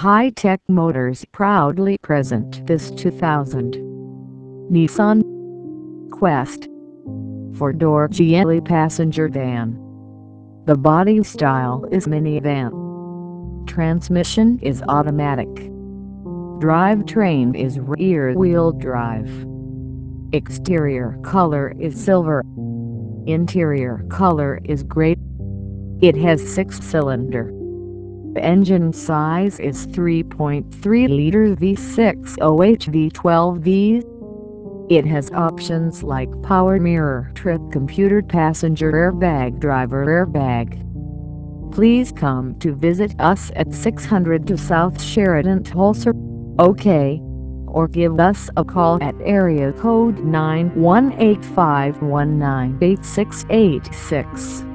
Hi-Tech Motors proudly present this 2000 Nissan Quest 4-door GLE passenger van. The body style is minivan. Transmission is automatic. Drivetrain is rear-wheel drive. Exterior color is silver. Interior color is gray. It has 6-cylinder engine size is 3.3-liter V6 OHV12V. It has options like power mirror, trip computer passenger airbag driver airbag. Please come to visit us at 600 to South Sheridan Tulsa, OK, or give us a call at area code 918-519-8686.